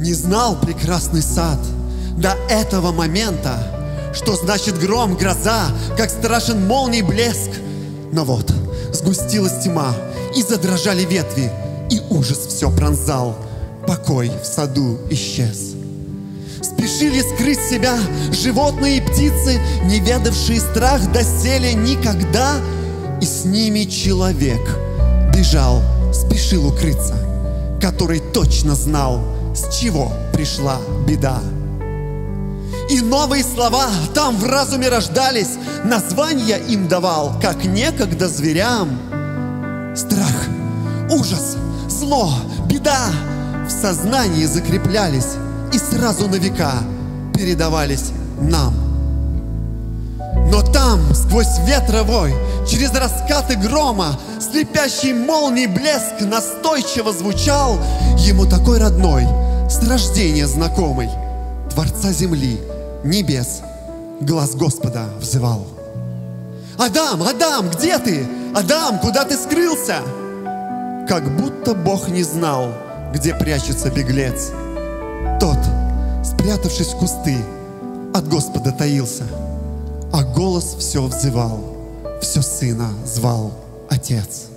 Не знал прекрасный сад до этого момента, Что значит гром, гроза, как страшен молний блеск. Но вот сгустилась тьма, и задрожали ветви, И ужас все пронзал, покой в саду исчез. Спешили скрыть себя животные и птицы, Не ведавшие страх доселе никогда, И с ними человек бежал, спешил укрыться, Который точно знал, с чего пришла беда. И новые слова там в разуме рождались, Названия им давал, как некогда зверям. Страх, ужас, зло, беда В сознании закреплялись И сразу на века передавались нам. Но там, сквозь ветровой, через раскаты грома, Слепящий молний блеск настойчиво звучал Ему такой родной, с рождения знакомый, Творца земли, небес, глаз Господа взывал. Адам, Адам, где ты? Адам, куда ты скрылся? Как будто Бог не знал, где прячется беглец. Тот, спрятавшись в кусты, от Господа таился, а голос все взывал, все сына звал Отец.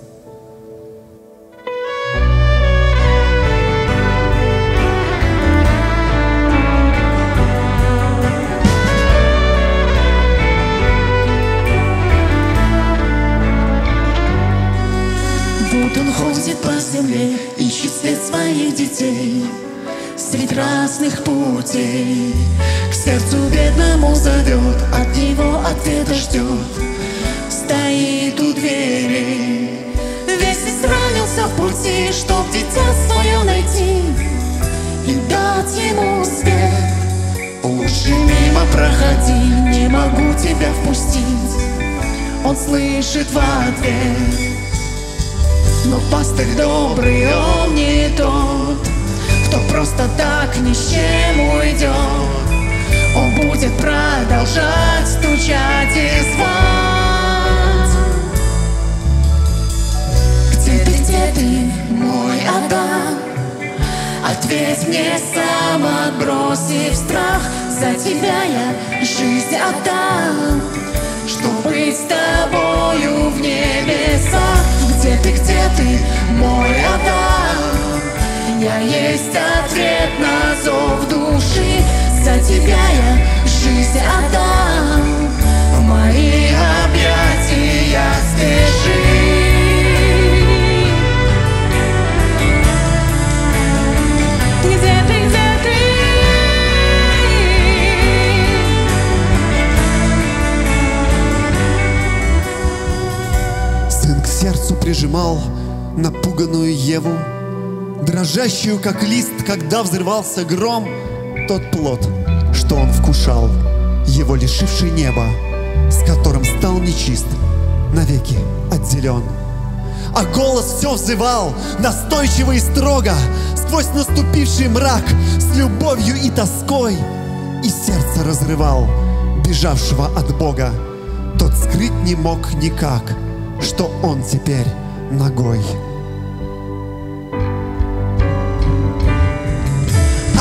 По земле, ищет свет своих детей Средь разных путей. К сердцу бедному зовет, от него ответа ждет. Стоит у двери. Весь изранился в пути, чтоб дитя свое найти И дать ему свет Лучше мимо проходи, не могу тебя впустить. Он слышит в ответ но пастырь добрый, он не тот, Кто просто так ни с чем уйдет. Он будет продолжать стучать и звать. Где ты, где ты, мой Адам? Ответь мне сам, отбросив страх За тебя я жизнь отдам Чтоб быть с тобою в небесах Адам? Я есть ответ на зов души За тебя я жизнь отдам В мои объятия спеши где ты? Сын к сердцу прижимал напуганную Еву, Дрожащую, как лист, когда взрывался гром, Тот плод, что он вкушал, его лишивший неба, С которым стал нечист, навеки отделен. А голос все взывал, настойчиво и строго, Сквозь наступивший мрак, с любовью и тоской, И сердце разрывал, бежавшего от Бога. Тот скрыть не мог никак, что он теперь ногой.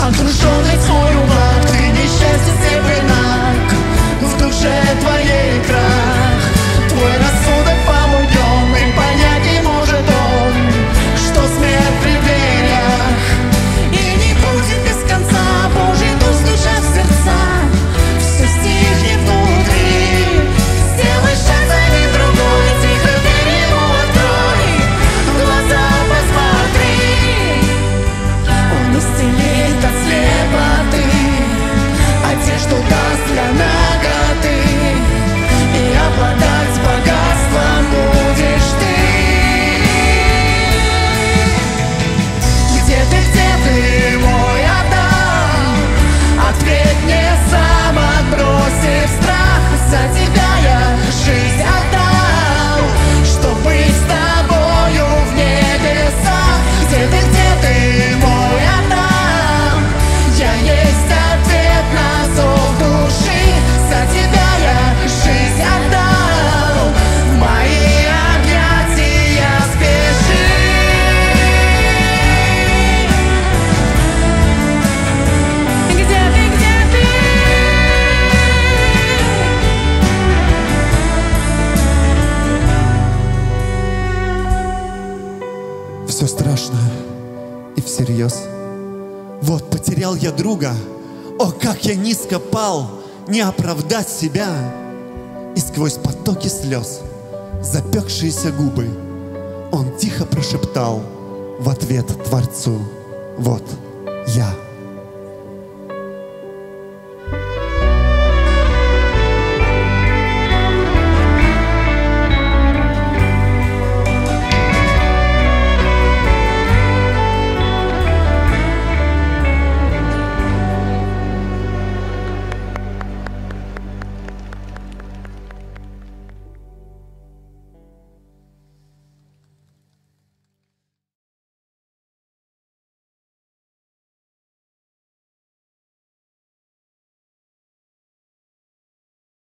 ან თუ შონის ხორუმ აქტინი შესაძ все страшно и всерьез. Вот, потерял я друга, о, как я низко пал, не оправдать себя. И сквозь потоки слез, запекшиеся губы, он тихо прошептал в ответ Творцу, вот я.